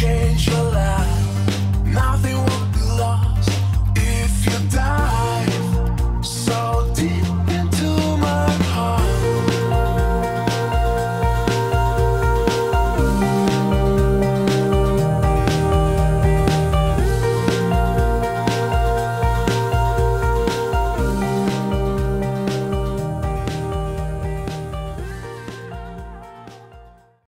change your life. Nothing will